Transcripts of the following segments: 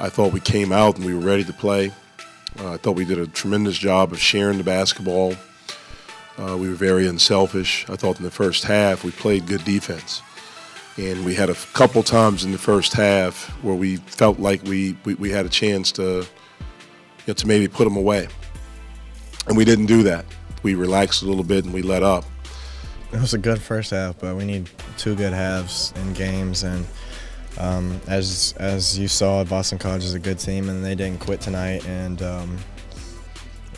I thought we came out and we were ready to play. Uh, I thought we did a tremendous job of sharing the basketball. Uh, we were very unselfish. I thought in the first half we played good defense. And we had a couple times in the first half where we felt like we, we, we had a chance to, you know, to maybe put them away. And we didn't do that. We relaxed a little bit and we let up. It was a good first half, but we need two good halves in games. And um, as as you saw, Boston College is a good team, and they didn't quit tonight. And um,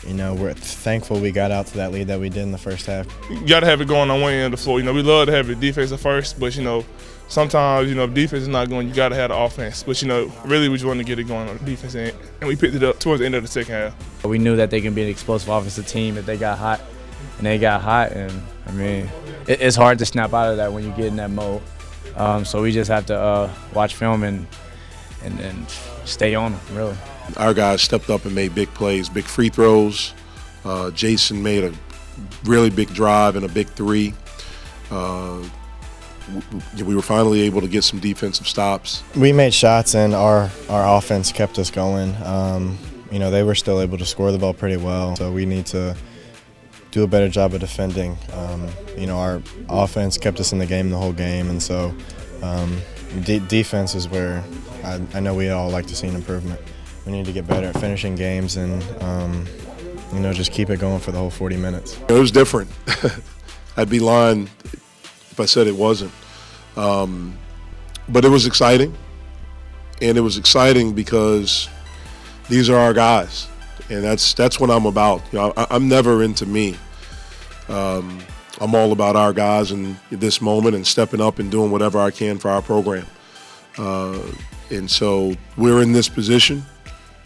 you know, we're thankful we got out to that lead that we did in the first half. You got to have it going on one end of the floor. You know, we love to have the defense at first, but you know, sometimes you know if defense is not going, you got to have the offense. But you know, really, we just wanted to get it going on the defense end, and we picked it up towards the end of the second half. We knew that they can be an explosive offensive team if they got hot, and they got hot. And I mean, it's hard to snap out of that when you get in that mode. Um, so we just have to uh, watch film and, and, and stay on them, really. Our guys stepped up and made big plays, big free throws. Uh, Jayson made a really big drive and a big three. Uh, we were finally able to get some defensive stops. We made shots and our, our offense kept us going. Um, you know, they were still able to score the ball pretty well. So we need to do a better job of defending. Um, you know, our offense kept us in the game the whole game, and so um, de defense is where I, I, know we all like to see an improvement. We need to get better at finishing games and, um, you know, just keep it going for the whole 40 minutes. It was different. I'd be lying if I said it wasn't. Um, but it was exciting, and it was exciting because these are our guys and that's that's what I'm about. You know, I, am never into me. Um, I'm all about our guys in this moment and stepping up and doing whatever I can for our program. Uh, and so we're in this position,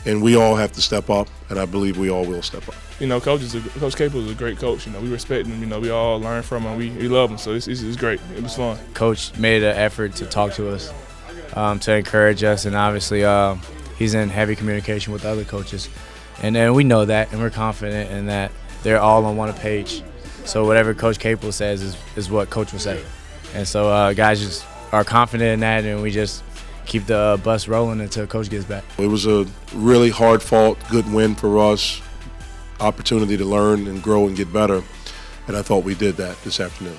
and we all have to step up, and I believe we all will step up. You know, Coach is a, Coach Capel is a great coach. You know, we respect him. You know, we all learn from him. We, we love him. So it's, it's, it's great. It was fun. Coach made an effort to talk to us, um, to encourage us, and obviously uh, he's in heavy communication with other coaches. And then we know that, and we're confident in that they're all on one page. So whatever Coach Capel says is, is what Coach will say. And so uh, guys just are confident in that, and we just keep the uh, bus rolling until Coach gets back. It was a really hard fought, good win for us. Opportunity to learn and grow and get better. And I thought we did that this afternoon.